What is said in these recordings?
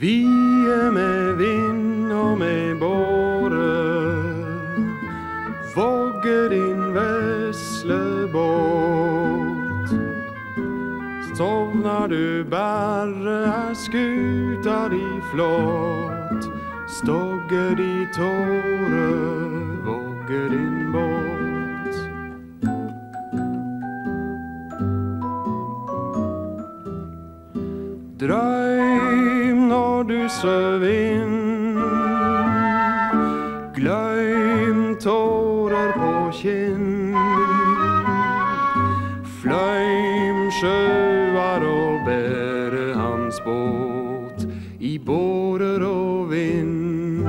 Vi er med vind og med båre, vogge din vesle båt. Sovnar du bære, er skuta di flått, stogge di tåre, vogge din båt. Drøy du. Gløym tårer på kinn. Fløym sjøar og bære hans båt i bårer og vind.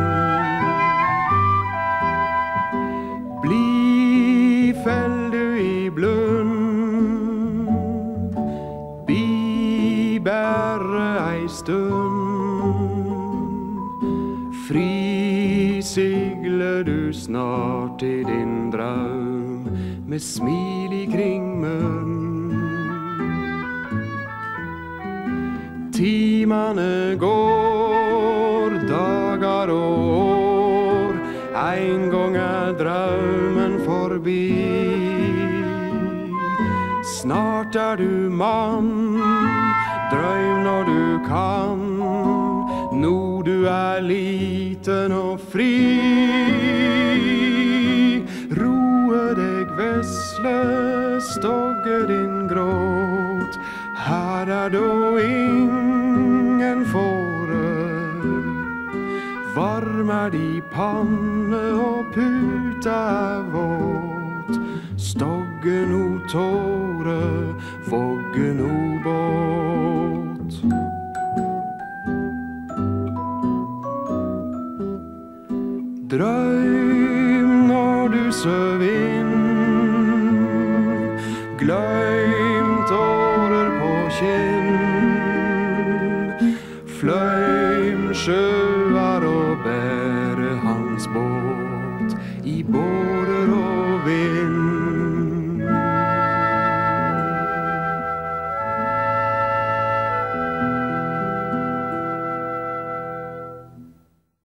Bli fell du i blund. Bi bære ei stund. Fri sigler du snart i din drøm med smil ikring munn. Timane går, dagar og år. Ein gong er drømmen forbi. Snart er du mann, drøym når du kan. Nå du er liten og fri. Roe deg vesle, stogge din gråt. Her er da ingen fåre. Varm er di panne og puta er våt. Stogge no tåre, vogge no Drøm når du søv inn. Gløym tårer på kinn. Fløy